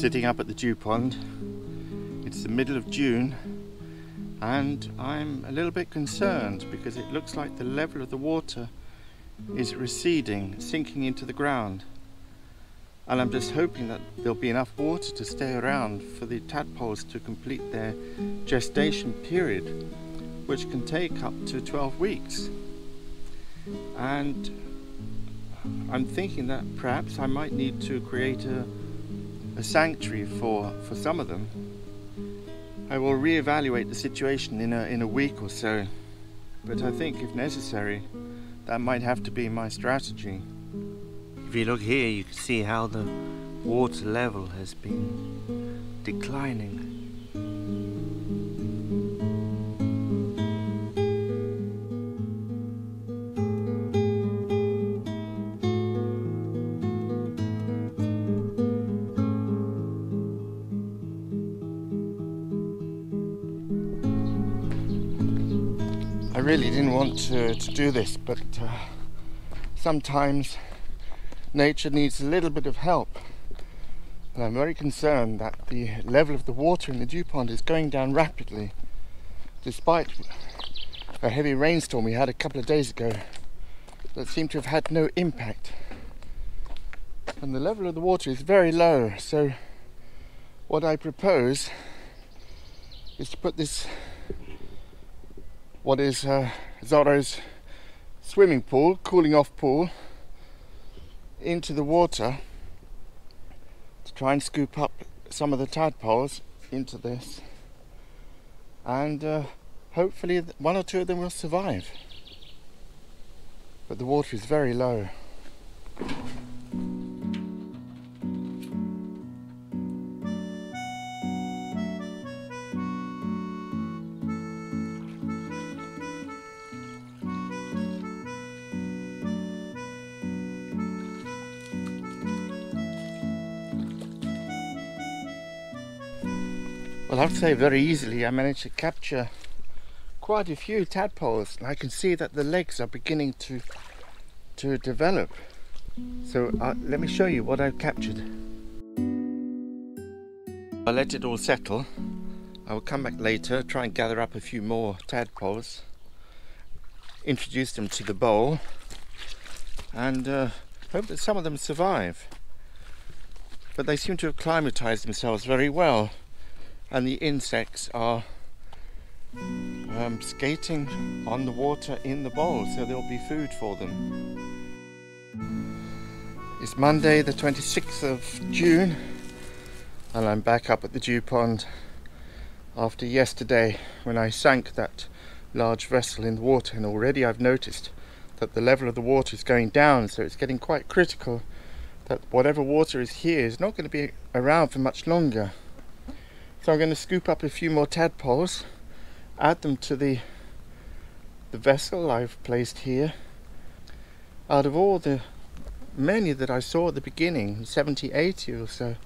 sitting up at the dew pond. It's the middle of June and I'm a little bit concerned because it looks like the level of the water is receding, sinking into the ground. And I'm just hoping that there'll be enough water to stay around for the tadpoles to complete their gestation period, which can take up to 12 weeks. And I'm thinking that perhaps I might need to create a, a sanctuary for, for some of them. I will reevaluate the situation in a, in a week or so, but I think if necessary, that might have to be my strategy. If you look here, you can see how the water level has been declining. Really didn't want to, to do this, but uh, sometimes nature needs a little bit of help. And I'm very concerned that the level of the water in the dew pond is going down rapidly, despite a heavy rainstorm we had a couple of days ago that seemed to have had no impact. And the level of the water is very low, so what I propose is to put this what is uh, Zorro's swimming pool, cooling off pool, into the water to try and scoop up some of the tadpoles into this. And uh, hopefully one or two of them will survive. But the water is very low Well, I have to say very easily I managed to capture quite a few tadpoles and I can see that the legs are beginning to to develop. So uh, let me show you what I've captured. I let it all settle. I will come back later, try and gather up a few more tadpoles, introduce them to the bowl and uh, hope that some of them survive. But they seem to have climatized themselves very well and the insects are um, skating on the water in the bowl so there'll be food for them. It's Monday the 26th of June and I'm back up at the dew pond after yesterday when I sank that large vessel in the water and already I've noticed that the level of the water is going down so it's getting quite critical that whatever water is here is not going to be around for much longer. So I'm going to scoop up a few more tadpoles, add them to the the vessel I've placed here. Out of all the many that I saw at the beginning, 70, 80 or so,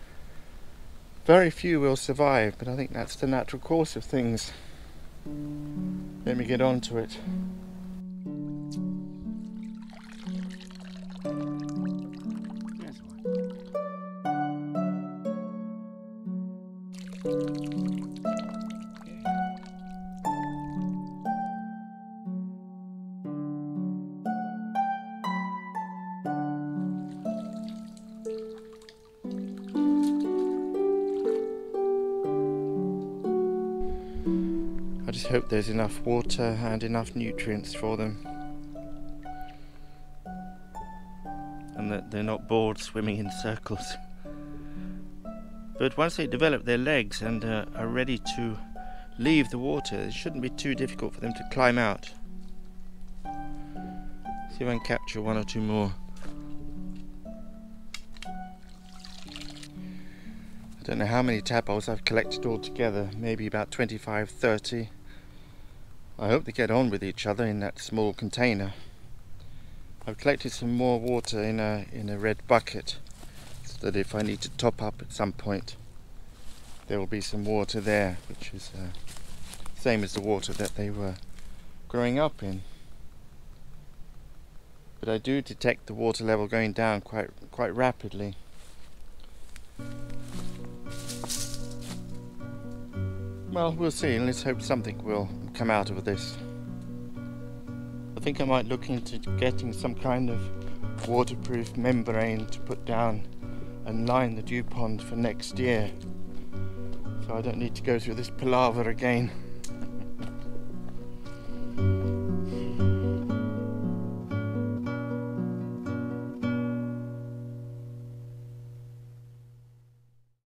very few will survive, but I think that's the natural course of things. Let me get on to it. I just hope there's enough water and enough nutrients for them. And that they're not bored swimming in circles. But once they develop their legs and uh, are ready to leave the water, it shouldn't be too difficult for them to climb out. See if I can capture one or two more. I don't know how many tadpoles I've collected all together, maybe about 25, 30. I hope they get on with each other in that small container. I've collected some more water in a, in a red bucket that if I need to top up at some point there will be some water there which is uh, same as the water that they were growing up in. But I do detect the water level going down quite quite rapidly. Well, we'll see, and let's hope something will come out of this. I think I might look into getting some kind of waterproof membrane to put down and line the dew pond for next year. So I don't need to go through this palaver again.